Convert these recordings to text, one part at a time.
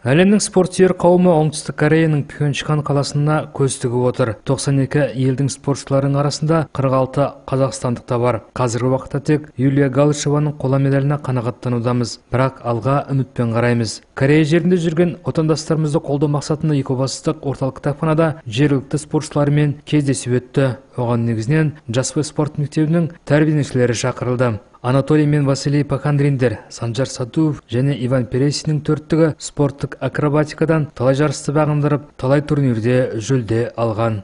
Әлемнің спортсүйер қауымы Оңтүстік Кореяның Пхенчхан қаласына көз тігіп отыр. 92 елдің спортшыларының арасында 46 қазақстандық та бар. Қазіргі уақытта тек Юлия Галышеваның қола медаліне қанағаттанудамыз, бірақ алға үмітпен қараймыз. Корея жерінде жүрген отандастарымызды қолдау мақсатында Екібастұздық орталық кітапханада жергілікті спортшылармен кездесу өтті. Оған негізінен Жаспай спорт мектебінің тәрбиеленушілері шақырылды. Анатолий мен Василий Пахандриндер, Санжар Сатуов және Иван Пересиннің төрттігі спорттық акробатикадан талай жарысты бағындырып, талай турнирде жүлде алған.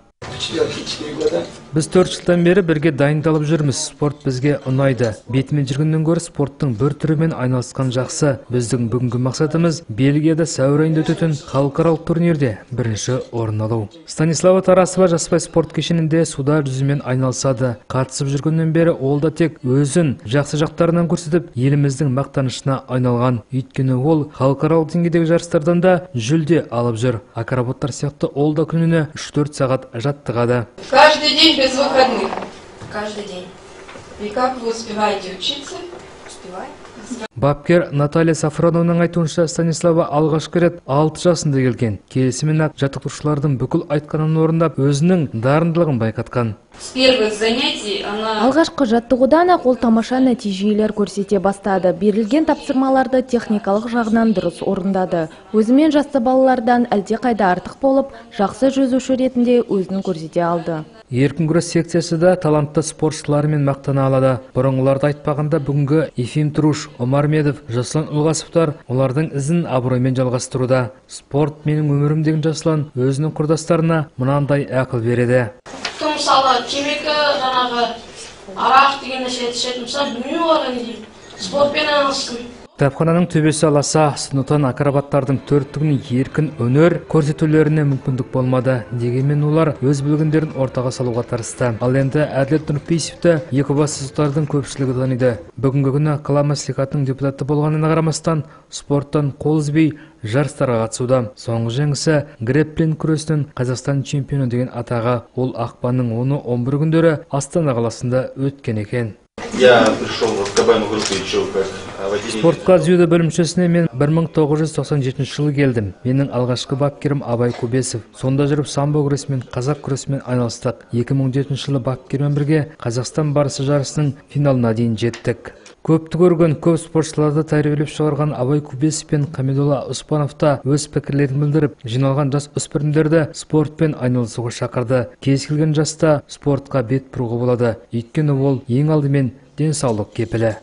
Біз төрт жылдан бері бірге дайындалып жүрміз. Спорт бізге ұнайды. Бетімен жүргеннен гөрі спорттың бір түрімен айналысқан жақсы. Біздің бүгінгі мақсатымыз Бельгияда сәуір айында өтетін халықаралық турнирде бірінші орын алу. Станислава Тарасова жаспай спорт кешенінде суда жүзумен айналысады. Қатысып жүргеннен бері ол да тек өзін жақсы жақтарынан көрсетіп, еліміздің мақтанышына айналған. Өйткені ол халықаралық деңгейдегі жарыстардан да жүлде алып жүр. Акробаттар сияқты ол да күніне 3-4 сағат жаттығады. Каждый день без выходных. Каждый день. И как вы успеваете учиться? Бапкер Наталья Сафроновның айтуынша Станислава алғашқы рет 6 жасында келген. Келісімен ақ жаттықтырушылардың бүкіл айтқанын орындап, өзінің дарындылығын байқатқан. С первых занятий она... алғашқы жаттығудан ақ ол тамаша нәтижелер көрсете бастады берілген тапсырмаларды техникалық жағынан дұрыс орындады өзімен жасты балалардан әлдеқайда артық болып жақсы жүзуші ретінде өзін көрсете алды Еркін күрес секциясы да талантты спортшылармен мақтана алады. Бұрынғыларды айтпағанда бүгінгі Ефим Труш, Омар Медов, Жаслан Ұлғасовтар олардың ізін абыроймен жалғастыруда. Спорт менің өмірім деген Жаслан өзінің құрдастарына мынандай ақыл береді. кім мысалы темекі жаңағы арақ деген нәрсе ішетін болса білмеймін оларға не деймін спортпен айналыстым Кітапхананың төбесі аласа, сондықтан акробаттардың төрттігін еркін өнер көрсетулеріне мүмкіндік болмады. Дегенмен олар өз білгендерін ортаға салуға тырысты. Ал енді Әділет Нұрпейісовті екібастұздықтардың көпшілігі таниды. Бүгінгі күні қала мәслихатының депутаты болғанына қарамастан спорттан қол үзбей жарыстарға қатысуда. Соңғы жеңісі грэпплин күресінен Қазақстан чемпионы деген атаға ол ақпанның 10-11 күндері Астана қаласында өткен екен. Я пришел как. Спортқа дзюдо бөлімшесіне мен 1997 жылы келдім. Менің алғашқы бапкерім абай кубесов. Сонда жүріп самбо күресімен қазақ күресімен айналыстық. 2007 жылы бапкермен бірге қазақстан барысы жарысының финалына дейін жеттік. Көпті көрген көп спортшыларды тәрбиелеп шығарған абай кубесов пен хамидолла успанов та өз пікірлерін білдіріп жиналған жас өспірімдерді спортпен айналысуға шақырды. Кез келген жаста спортқа бет бұруға болады. Өйткені ол ең алдымен денсаулық кепілі.